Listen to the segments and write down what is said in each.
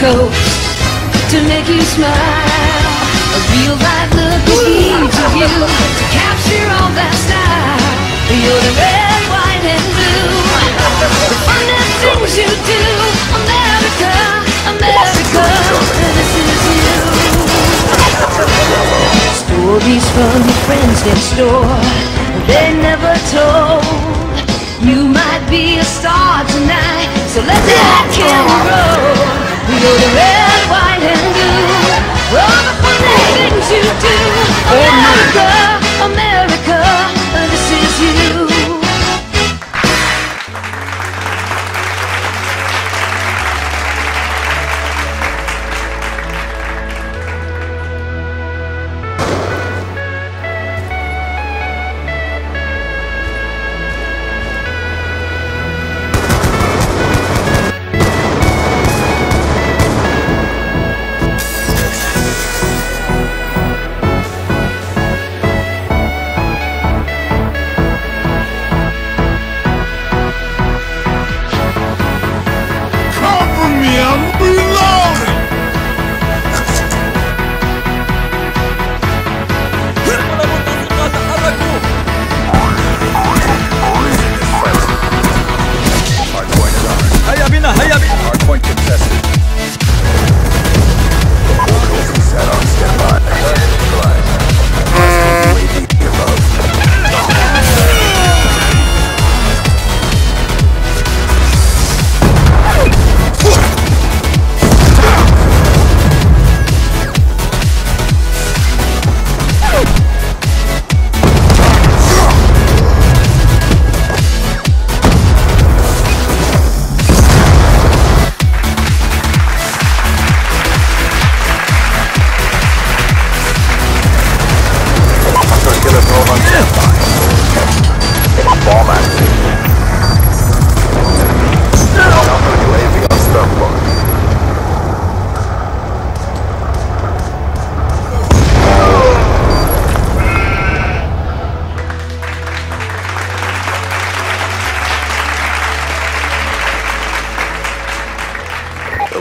coast to make you smile. A real life look each of you to capture all that style. You're the red, white, and blue. The fun and things you do, America, America, this is you. Stories from your friends next door, they never told. You might be a star tonight, so let that camera roll.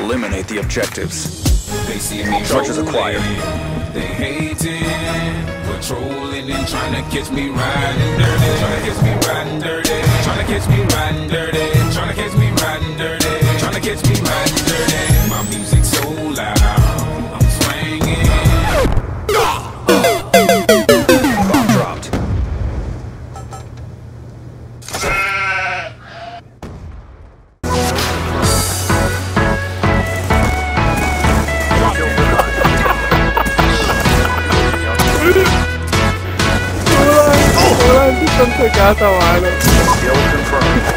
Eliminate the objectives. They see me Charges acquired. They hating, patrolling and trying to catch me riding dirty. Trying to catch me riding dirty. Trying to catch me riding dirty. Trying to catch me riding dirty. Trying to catch me riding Skill confirmed.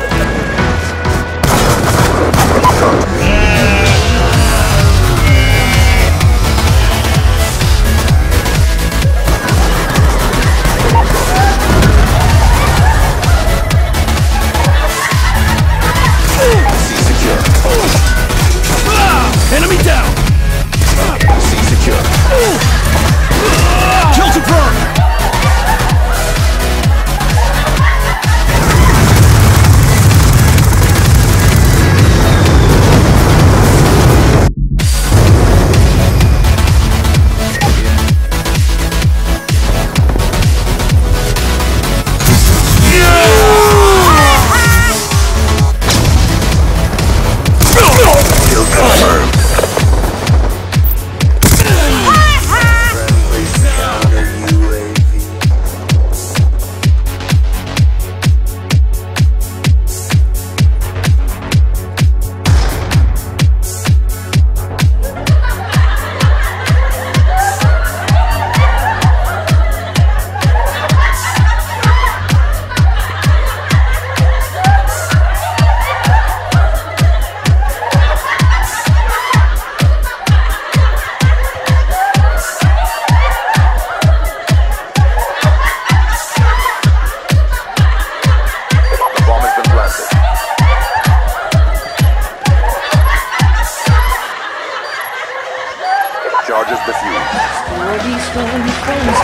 Charges defused. Stories from friends.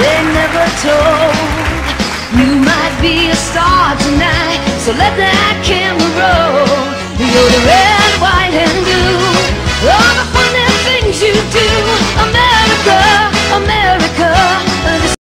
They never told you might be a star tonight. So let that